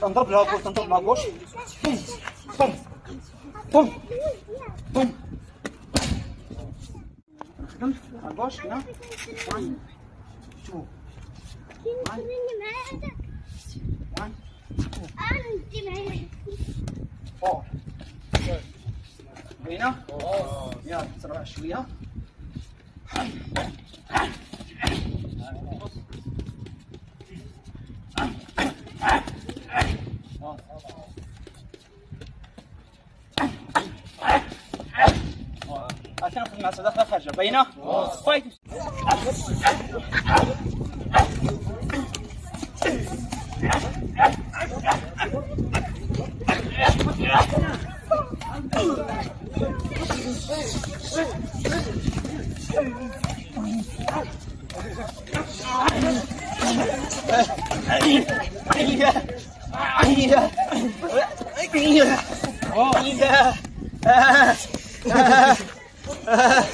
تنضرب لها gauche تنضرب لها gauche بوم بوم بوم بوم على ال gauche هنا 1 2 1 4 هنا. يلا تسرع شوية. عشان مع صداقة خارجة باينة؟ فايت 哎呀，哎呀，哎呀，哎呀，哎呀，哎呀，